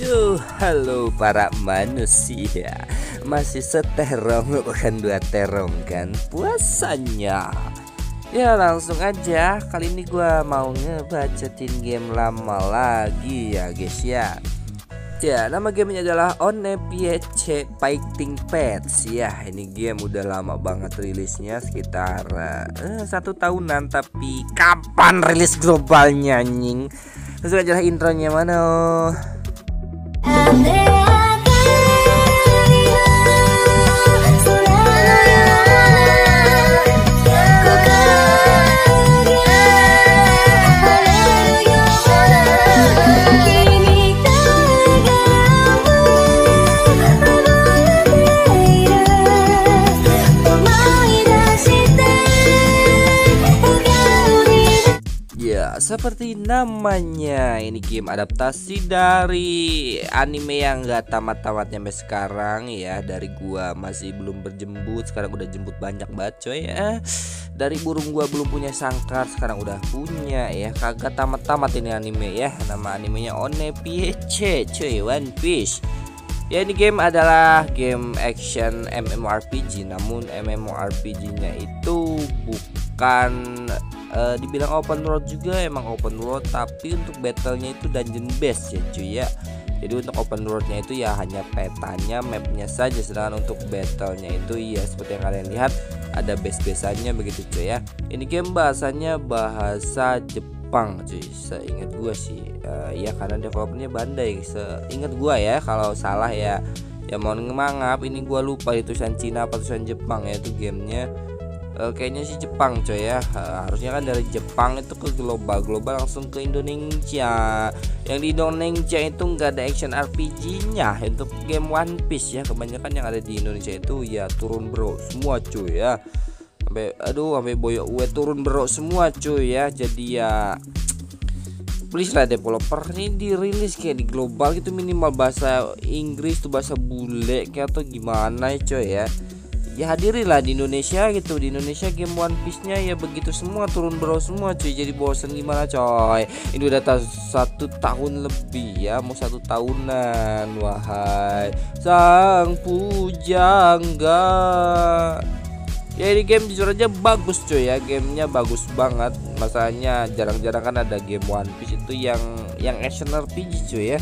Halo para manusia. Masih seterong bukan dua terong kan? Puasanya. Ya langsung aja. Kali ini gua mau ngebacotin game lama lagi ya guys ya. Ya nama gamenya adalah Onepiece Fighting Pets Ya ini game udah lama banget rilisnya Sekitar uh, satu tahunan. Tapi kapan rilis globalnya nying Langsung aja lah intronya mana? Andrea seperti namanya ini game adaptasi dari anime yang gak tamat-tamat sampai sekarang ya. Dari gua masih belum berjembut sekarang udah jembut banyak baco ya. Dari burung gua belum punya sangkar sekarang udah punya ya. Kagak tamat-tamat ini anime ya. Nama animenya One Piece cuy One Piece. Ya ini game adalah game action MMORPG namun MMORPG-nya itu bukan uh, dibilang open world juga emang open world tapi untuk battlenya itu dungeon base ya cuy ya. Jadi untuk open worldnya itu ya hanya petanya mapnya saja. Sedangkan untuk battlenya itu ya seperti yang kalian lihat ada base basanya begitu cuy ya. Ini game bahasanya bahasa Jepang cuy seingat gua sih. Uh, ya karena developernya Bandai. Seingat gua ya kalau salah ya. Ya mohon maaf ini gua lupa itu tulisan Cina atau tulisan Jepang ya itu gamenya uh, kayaknya sih Jepang coy ya. Uh, harusnya kan dari Jepang itu ke global global langsung ke Indonesia. Yang di Indonesia itu nggak ada action RPG-nya untuk game One Piece ya. Kebanyakan yang ada di Indonesia itu ya turun bro semua cuy ya. Sampai aduh sampai boyok gue turun bro semua cuy ya. Jadi ya please lah developer ini dirilis kayak di global gitu minimal bahasa Inggris tuh bahasa bule kayak atau gimana ya coy ya ya hadirilah di Indonesia gitu. Di Indonesia game One Piece nya ya begitu semua turun bro semua cuy. Jadi bosen gimana coy? Ini udah satu tahun lebih ya mau satu tahunan wahai. Sang pujangga ya ini game jujur aja bagus cuy ya. Gamenya bagus banget. Masalahnya jarang-jarang kan ada game One Piece itu yang yang action RPG cuy ya.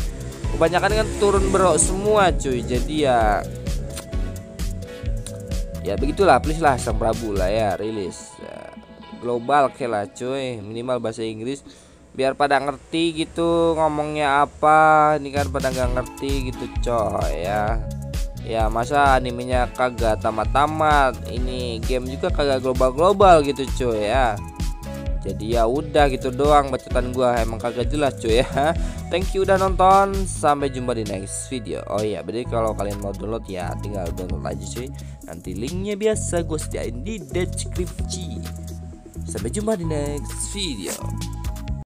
Kebanyakan kan turun bro semua cuy. Jadi ya ya begitulah please lah sang Prabu lah ya rilis. Ya, global ke lah cuy. Minimal bahasa Inggris. Biar pada ngerti gitu ngomongnya apa. Ini kan pada nggak ngerti gitu coy ya. Ya masa animenya kagak tamat-tamat. Ini game juga kagak global-global gitu cuy ya jadi ya udah gitu doang bacotan gua. Emang kagak jelas cuy ya. Thank you udah nonton. Sampai jumpa di next video. Oh iya berarti kalau kalian mau download ya tinggal download aja cuy. Nanti linknya biasa gue sediain di deskripsi. Sampai jumpa di next video